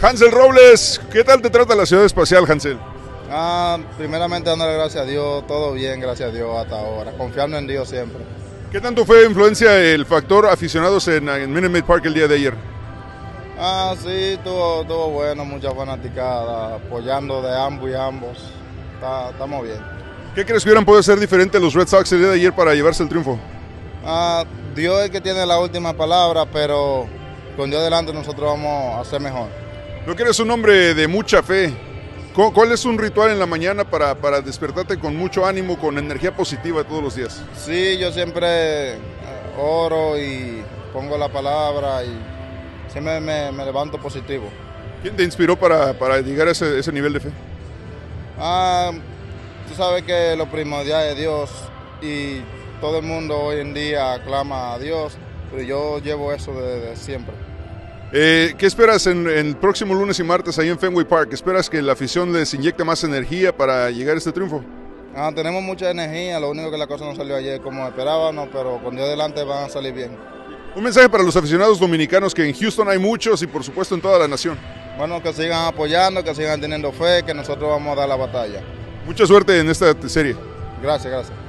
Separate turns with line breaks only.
Hansel Robles, ¿qué tal te trata la ciudad espacial, Hansel?
Ah, primeramente dándole gracias a Dios, todo bien, gracias a Dios hasta ahora, confiando en Dios siempre.
¿Qué tanto fue influencia el factor aficionados en, en Minute Maid Park el día de ayer?
Ah, sí, estuvo, estuvo bueno, mucha fanaticada, apoyando de ambos y ambos. Está- estamos bien.
¿Qué crees que hubieran podido hacer diferente los Red Sox el día de ayer para llevarse el triunfo?
Ah, Dios es el que tiene la última palabra, pero con Dios delante nosotros vamos a hacer mejor.
Lo que eres un hombre de mucha fe. ¿Cu- ¿Cuál es un ritual en la mañana para, para despertarte con mucho ánimo, con energía positiva todos los días?
Sí, yo siempre eh, oro y pongo la palabra y siempre me, me levanto positivo.
¿Quién te inspiró para, para llegar a ese, ese nivel de fe?
Ah, tú sabes que lo primordial es Dios y todo el mundo hoy en día aclama a Dios, pero yo llevo eso desde siempre.
Eh, ¿Qué esperas en, el próximo lunes y martes ahí en Fenway Park? ¿Esperas que la afición les inyecte más energía para llegar a este triunfo?
Ah, tenemos mucha energía, lo único que la cosa no salió ayer como esperábamos, pero con Dios delante van a salir bien.
Un mensaje para los aficionados dominicanos que en Houston hay muchos y por supuesto en toda la nación.
Bueno, que sigan apoyando, que sigan teniendo fe, que nosotros vamos a dar la batalla.
Mucha suerte en esta serie.
Gracias, gracias.